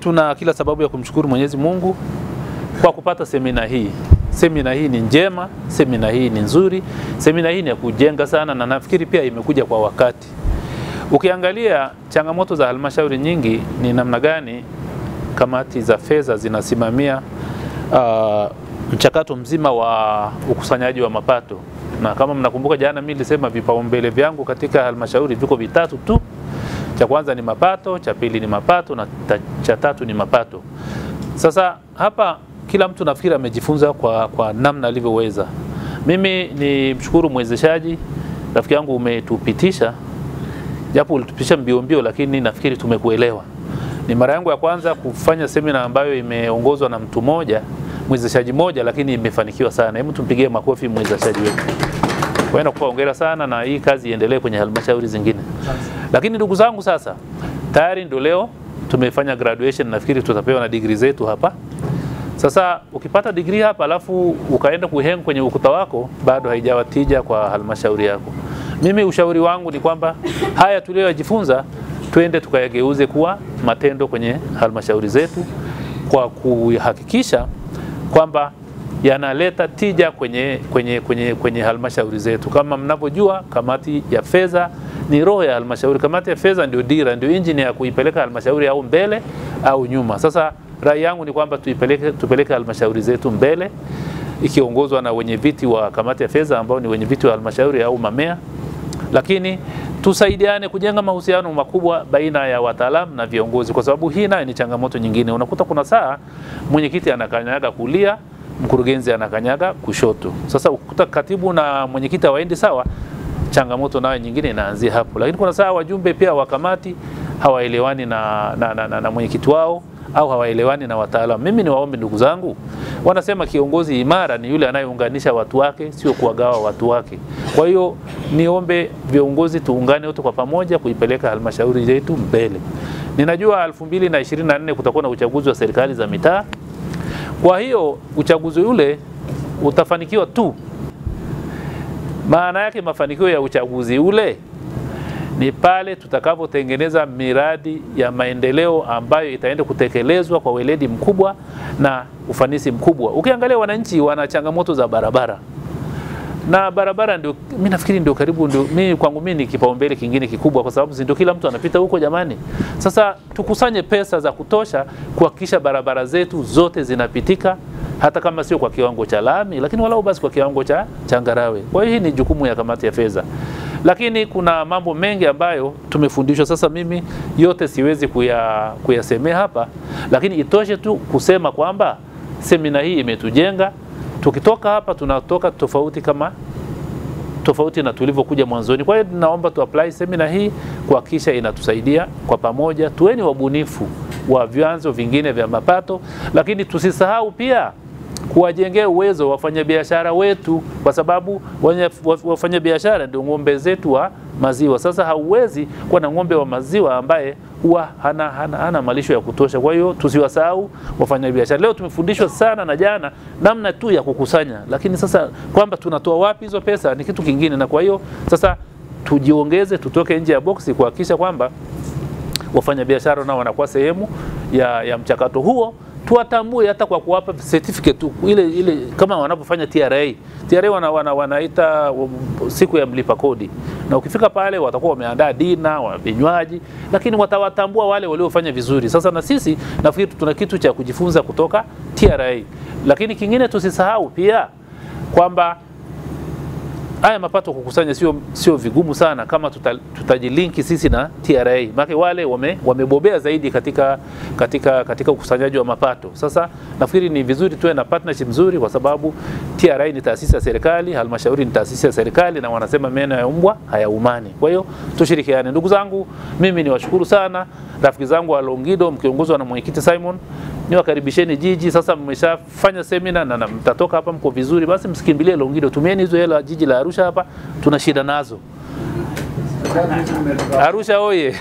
Tuna kila sababu ya kumshukuru Mwenyezi Mungu kwa kupata semina hii. Semina hii ni njema, semina hii ni nzuri, semina hii ni ya kujenga sana, na nafikiri pia imekuja kwa wakati. Ukiangalia changamoto za halmashauri nyingi ni namna gani kamati za fedha zinasimamia uh, mchakato mzima wa ukusanyaji wa mapato, na kama mnakumbuka, jana mimi nilisema vipaumbele vyangu katika halmashauri viko vitatu tu. Cha kwanza ni mapato, cha pili ni mapato na cha tatu ni mapato. Sasa hapa kila mtu nafikiri amejifunza kwa, kwa namna alivyoweza. Mimi ni mshukuru mwezeshaji, rafiki yangu, umetupitisha japo ulitupitisha mbio mbio, lakini nafikiri tumekuelewa. Ni mara yangu ya kwanza kufanya semina ambayo imeongozwa na mtu mmoja, mwezeshaji mmoja, lakini imefanikiwa sana. Hebu tumpigie makofi mwezeshaji wetu. Kwa hiyo nakupa hongera sana, na hii kazi iendelee kwenye halmashauri zingine. Lakini ndugu zangu, sasa tayari ndio leo tumefanya graduation, nafikiri tutapewa na degree zetu hapa. Sasa ukipata degree hapa alafu ukaenda kuheng kwenye ukuta wako, bado haijawa tija kwa halmashauri yako. Mimi ushauri wangu ni kwamba haya tuliyojifunza twende tukayageuze kuwa matendo kwenye halmashauri zetu kwa kuhakikisha kwamba yanaleta tija kwenye, kwenye, kwenye, kwenye halmashauri zetu. Kama mnavyojua, kamati ya fedha ni roho ya halmashauri. Kamati ya fedha ndio dira, ndio injini ya kuipeleka halmashauri au mbele au nyuma. Sasa rai yangu ni kwamba tuipeleke, tupeleke halmashauri zetu mbele ikiongozwa na wenye viti wa kamati ya fedha ambao ni wenye viti wa halmashauri au mamea, lakini tusaidiane kujenga mahusiano makubwa baina ya wataalamu na viongozi, kwa sababu hii nayo ni changamoto nyingine. Unakuta kuna saa mwenyekiti anakanyaga kulia, mkurugenzi anakanyaga kushoto. Sasa ukuta katibu na mwenyekiti hawaendi sawa, changamoto nayo nyingine inaanzia hapo. Lakini kuna saa wajumbe pia wa kamati hawaelewani na, na, na, na, na mwenyekiti wao au hawaelewani na wataalamu. Mimi ni waombe ndugu zangu, wanasema kiongozi imara ni yule anayeunganisha watu wake, sio kuwagawa watu wake. Kwa hiyo niombe viongozi tuungane wote kwa pamoja kuipeleka halmashauri yetu mbele. Ninajua 2024 kutakuwa na uchaguzi wa serikali za mitaa. Kwa hiyo uchaguzi ule utafanikiwa tu, maana yake mafanikio ya uchaguzi ule ni pale tutakapotengeneza miradi ya maendeleo ambayo itaenda kutekelezwa kwa weledi mkubwa na ufanisi mkubwa. Ukiangalia wananchi wana changamoto za barabara na barabara ndio mimi nafikiri ndio karibu ndio mimi kwangu mimi ni kipaumbele kingine kikubwa, kwa sababu ndio kila mtu anapita huko jamani. Sasa tukusanye pesa za kutosha kuhakikisha barabara zetu zote zinapitika, hata kama sio kwa kiwango cha lami, lakini walau basi kwa kiwango cha changarawe. Kwa hiyo hii ni jukumu ya kamati ya fedha lakini kuna mambo mengi ambayo tumefundishwa. Sasa mimi yote siwezi kuya, kuyasemea hapa, lakini itoshe tu kusema kwamba semina hii imetujenga. Tukitoka hapa tunatoka tofauti kama tofauti na tulivyokuja mwanzoni. Kwa hiyo naomba tu apply semina hii kuhakikisha inatusaidia kwa pamoja. Tuweni wabunifu wa vyanzo vingine vya mapato, lakini tusisahau pia kuwajengea uwezo wafanyabiashara wetu, kwa sababu wafanyabiashara ndio ng'ombe zetu wa maziwa. Sasa hauwezi kuwa na ng'ombe wa maziwa ambaye huwa hana, hana, hana malisho ya kutosha. Kwa hiyo tusiwasahau wafanyabiashara. Leo tumefundishwa sana na jana namna tu ya kukusanya, lakini sasa kwamba tunatoa wapi hizo pesa ni kitu kingine, na kwa hiyo sasa tujiongeze, tutoke nje ya boksi kuhakikisha kwamba wafanyabiashara nao wanakuwa sehemu ya, ya mchakato huo tuwatambue hata kwa kuwapa certificate ile ile, kama wanavyofanya TRA. TRA wana, wana, wanaita siku ya mlipa kodi, na ukifika pale watakuwa wameandaa dina wa vinywaji, lakini watawatambua wale waliofanya vizuri. Sasa na sisi nafikiri tuna kitu cha kujifunza kutoka TRA, lakini kingine tusisahau pia kwamba haya mapato kukusanya sio sio vigumu sana kama tuta, tutajilinki sisi na TRA. Maana wale wame, wamebobea zaidi katika katika katika ukusanyaji wa mapato. Sasa nafikiri ni vizuri tuwe na partnership nzuri, kwa sababu TRA ni taasisi ya serikali, halmashauri ni taasisi ya serikali, na wanasema meno ya mbwa hayaumani. Kwa hiyo tushirikiane, ndugu zangu. Mimi ni washukuru sana rafiki zangu wa Longido mkiongozwa na mwenyekiti Simon niwakaribisheni jiji. Sasa mmeshafanya semina na, na mtatoka hapa mko vizuri, basi msikimbilie Longido, tumieni hizo hela jiji la Arusha hapa tuna shida nazo. Arusha oye!